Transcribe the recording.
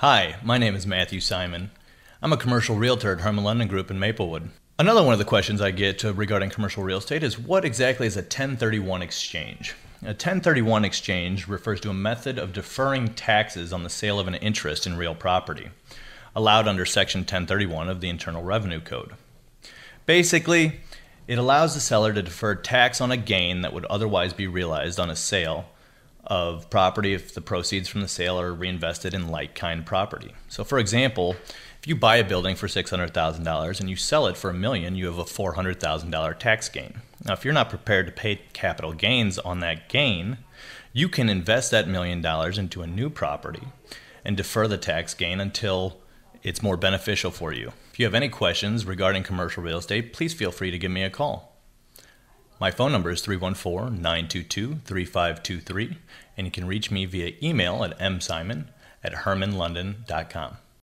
Hi, my name is Matthew Simon. I'm a commercial realtor at Hermann London Group in Maplewood. Another one of the questions I get uh, regarding commercial real estate is what exactly is a 1031 exchange? A 1031 exchange refers to a method of deferring taxes on the sale of an interest in real property, allowed under Section 1031 of the Internal Revenue Code. Basically, it allows the seller to defer tax on a gain that would otherwise be realized on a sale of property if the proceeds from the sale are reinvested in like kind property. So, for example, if you buy a building for $600,000 and you sell it for a million, you have a $400,000 tax gain. Now, if you're not prepared to pay capital gains on that gain, you can invest that million dollars into a new property and defer the tax gain until it's more beneficial for you. If you have any questions regarding commercial real estate, please feel free to give me a call. My phone number is 314 922 3523, and you can reach me via email at msimon at hermannlondon.com.